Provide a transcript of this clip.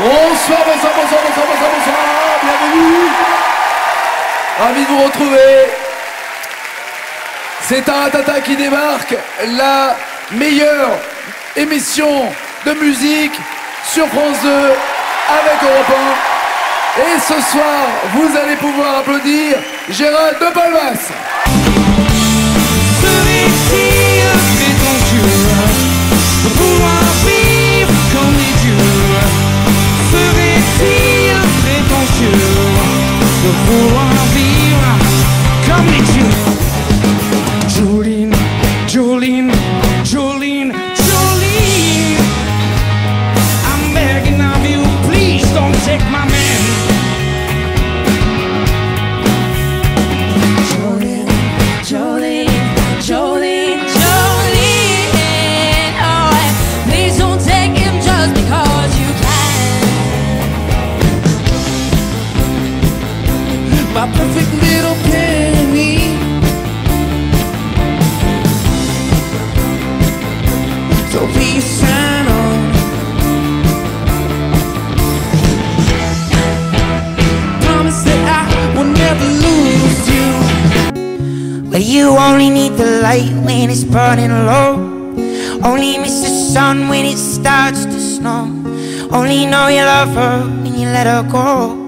Bonsoir, bonsoir, bonsoir, bonsoir, bonsoir, bonsoir, bienvenue. Ravi de vous retrouver. C'est un Ratata qui débarque, la meilleure émission de musique sur France 2 avec Europe 1. Et ce soir, vous allez pouvoir applaudir Gérald de Palmas. Jolene, Jolene, Jolene My perfect little penny. So please sign on. Promise that I will never lose you. Well, you only need the light when it's burning low. Only miss the sun when it starts to snow. Only know you love her when you let her go.